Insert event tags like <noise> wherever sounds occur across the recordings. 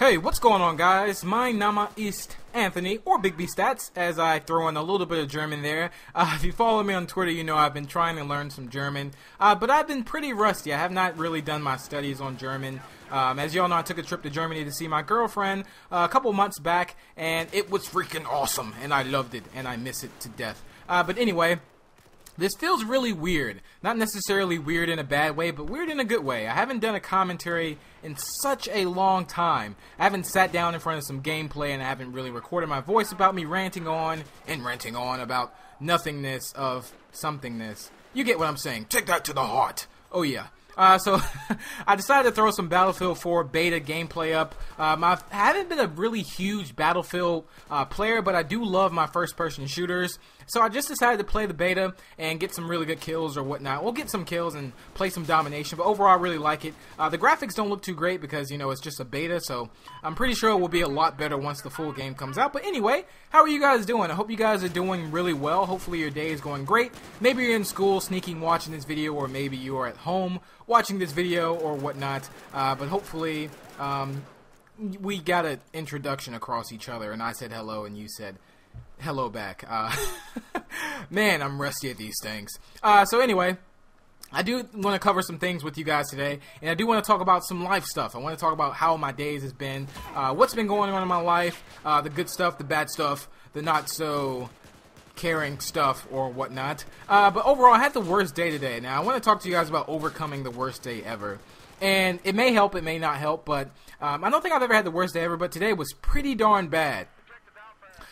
Hey, what's going on, guys? My Name is Anthony, or Big B Stats, as I throw in a little bit of German there. Uh, if you follow me on Twitter, you know I've been trying to learn some German, uh, but I've been pretty rusty. I have not really done my studies on German. Um, as you all know, I took a trip to Germany to see my girlfriend uh, a couple months back, and it was freaking awesome, and I loved it, and I miss it to death. Uh, but anyway, this feels really weird. Not necessarily weird in a bad way, but weird in a good way. I haven't done a commentary in such a long time. I haven't sat down in front of some gameplay and I haven't really recorded my voice about me ranting on and ranting on about nothingness of somethingness. You get what I'm saying. Take that to the heart. Oh yeah. Uh, so <laughs> I decided to throw some Battlefield 4 beta gameplay up. Um, I haven't been a really huge Battlefield uh, player, but I do love my first-person shooters. So I just decided to play the beta and get some really good kills or whatnot. We'll get some kills and play some domination, but overall I really like it. Uh, the graphics don't look too great because, you know, it's just a beta, so I'm pretty sure it will be a lot better once the full game comes out. But anyway, how are you guys doing? I hope you guys are doing really well. Hopefully your day is going great. Maybe you're in school sneaking watching this video, or maybe you are at home watching this video or whatnot. Uh, but hopefully, um, we got an introduction across each other, and I said hello, and you said hello back. Uh, <laughs> man, I'm rusty at these things. Uh, so anyway. I do want to cover some things with you guys today, and I do want to talk about some life stuff. I want to talk about how my days has been, uh, what's been going on in my life, uh, the good stuff, the bad stuff, the not so caring stuff or whatnot. Uh, but overall, I had the worst day today. Now, I want to talk to you guys about overcoming the worst day ever. And it may help, it may not help, but um, I don't think I've ever had the worst day ever, but today was pretty darn bad.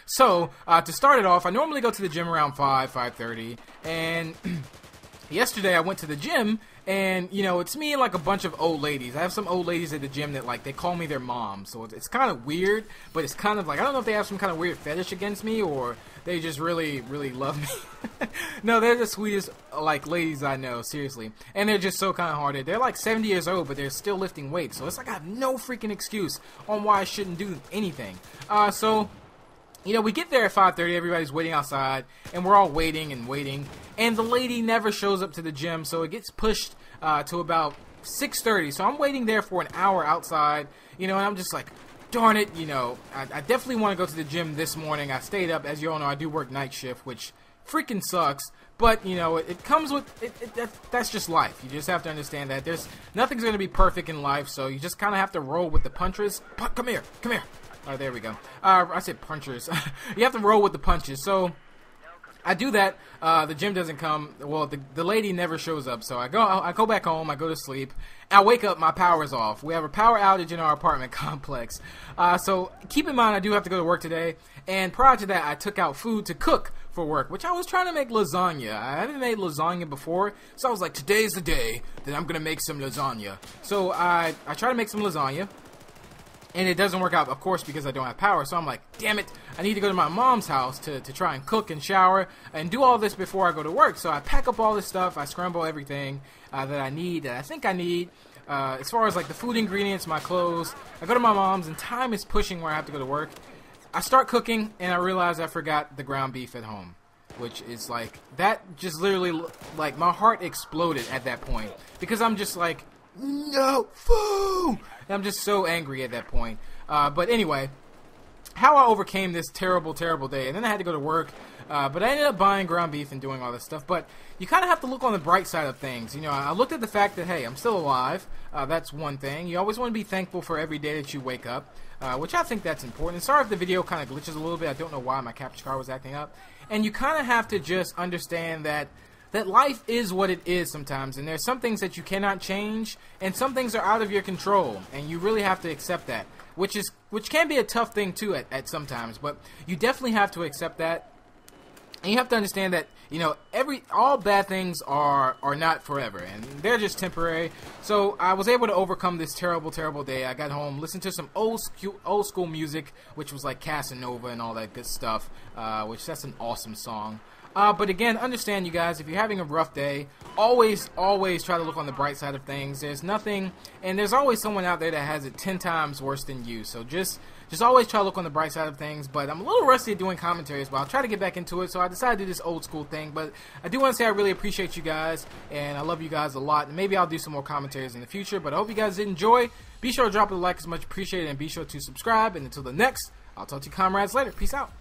So, uh, to start it off, I normally go to the gym around 5, 5.30, and <clears throat> yesterday I went to the gym, and, you know, it's me like, a bunch of old ladies. I have some old ladies at the gym that, like, they call me their mom, so it's, it's kind of weird, but it's kind of like, I don't know if they have some kind of weird fetish against me, or they just really, really love me. <laughs> no, they're the sweetest, like, ladies I know, seriously. And they're just so kind-hearted. They're, like, 70 years old, but they're still lifting weights, so it's like I have no freaking excuse on why I shouldn't do anything. Uh, so you know, we get there at 5:30. Everybody's waiting outside, and we're all waiting and waiting. And the lady never shows up to the gym, so it gets pushed uh, to about 6:30. So I'm waiting there for an hour outside. You know, and I'm just like, darn it. You know, I, I definitely want to go to the gym this morning. I stayed up, as you all know, I do work night shift, which freaking sucks. But you know, it, it comes with it, it, that, that's just life. You just have to understand that there's nothing's going to be perfect in life, so you just kind of have to roll with the punches. Come here, come here. Oh, there we go. Uh, I said punchers. <laughs> you have to roll with the punches. So I do that. Uh, the gym doesn't come. Well, the, the lady never shows up. So I go I go back home. I go to sleep. I wake up. My power's off. We have a power outage in our apartment <laughs> complex. Uh, so keep in mind, I do have to go to work today. And prior to that, I took out food to cook for work, which I was trying to make lasagna. I haven't made lasagna before, so I was like, today's the day that I'm gonna make some lasagna. So I I try to make some lasagna and it doesn't work out, of course, because I don't have power. So I'm like, damn it, I need to go to my mom's house to, to try and cook and shower and do all this before I go to work. So I pack up all this stuff, I scramble everything uh, that I need, that I think I need. Uh, as far as like the food ingredients, my clothes, I go to my mom's, and time is pushing where I have to go to work. I start cooking, and I realize I forgot the ground beef at home, which is like that. Just literally, like my heart exploded at that point because I'm just like, no food. I'm just so angry at that point. Uh, but anyway, how I overcame this terrible, terrible day, and then I had to go to work. Uh, but I ended up buying ground beef and doing all this stuff. But you kind of have to look on the bright side of things. You know, I looked at the fact that hey, I'm still alive. Uh, that's one thing. You always want to be thankful for every day that you wake up, uh, which I think that's important. sorry if the video kind of glitches a little bit. I don't know why my capture card was acting up. And you kind of have to just understand that that life is what it is sometimes, and there's some things that you cannot change, and some things are out of your control, and you really have to accept that, which is which can be a tough thing too at, at sometimes, but you definitely have to accept that, and you have to understand that you know every all bad things are are not forever, and they're just temporary. So I was able to overcome this terrible, terrible day. I got home, listened to some old school, old school music, which was like Casanova and all that good stuff, uh, which that's an awesome song. Uh, but again, understand you guys, if you're having a rough day, always, always try to look on the bright side of things. There's nothing, and there's always someone out there that has it 10 times worse than you. So just, just always try to look on the bright side of things. But I'm a little rusty at doing commentaries, but I'll try to get back into it. So I decided to do this old school thing. But I do want to say I really appreciate you guys, and I love you guys a lot. And maybe I'll do some more commentaries in the future. But I hope you guys did enjoy. Be sure to drop a like, it's much appreciated, and be sure to subscribe. And until the next, I'll talk to you comrades later. Peace out.